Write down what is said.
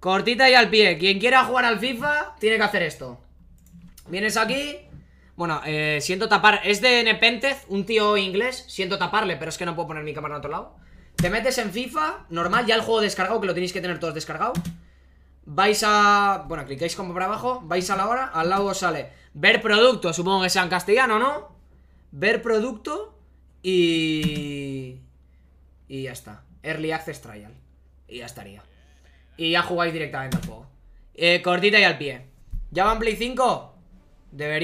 Cortita y al pie. Quien quiera jugar al FIFA, tiene que hacer esto. Vienes aquí. Bueno, eh, siento tapar. Es de Nepentez, un tío inglés. Siento taparle, pero es que no puedo poner mi cámara en otro lado. Te metes en FIFA, normal, ya el juego descargado, que lo tenéis que tener todos descargado. Vais a... Bueno, clicáis como para abajo, vais a la hora, al lado sale ver producto, supongo que sea en castellano, ¿no? Ver producto y... Y ya está. Early Access Trial. Y ya estaría. Y ya jugáis directamente al juego. Eh, cortita y al pie. ¿Ya van Play 5? Debería...